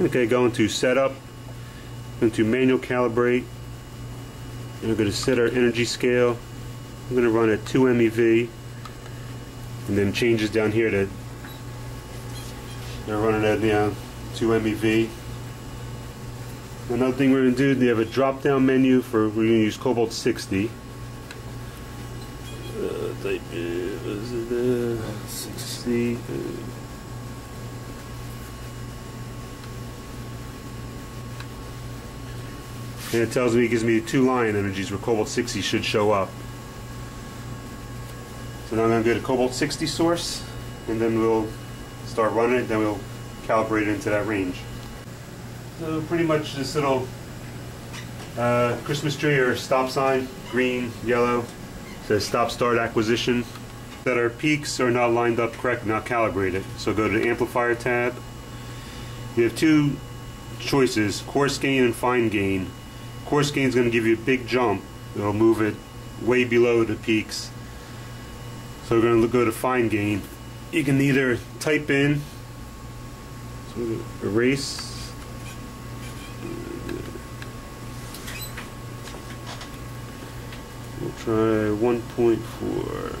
Okay, go into setup, into manual calibrate, and we're going to set our energy scale. I'm going to run at 2 MeV, and then changes down here to, they're running at, you know, 2 MeV. Another thing we're going to do, they have a drop down menu for, we're going to use Cobalt 60. Uh, type, uh, 60, uh, and it tells me it gives me two line energies where cobalt 60 should show up. So now I'm going to go to cobalt 60 source and then we'll start running it then we'll calibrate it into that range. So pretty much this little uh, Christmas tree or stop sign green yellow says stop start acquisition. That our peaks are not lined up correct not calibrated. So go to the amplifier tab. You have two choices coarse gain and fine gain coarse gain is going to give you a big jump. It'll move it way below the peaks. So we're going to go to fine gain. You can either type in, so erase, we'll try 1.4.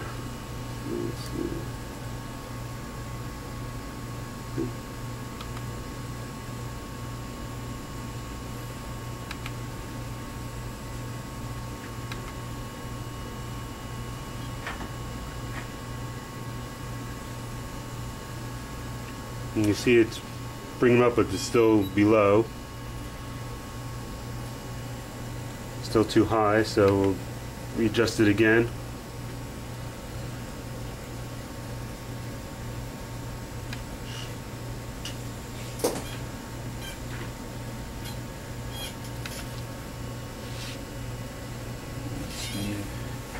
And you see it's bringing them up, but it's still below. Still too high, so we'll readjust it again.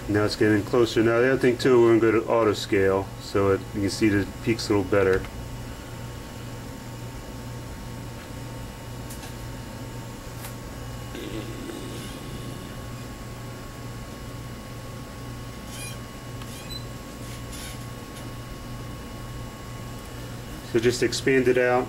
Now it's getting closer. Now the other thing too, we're going to go to auto scale, so it, you can see the peaks a little better. So just expand it out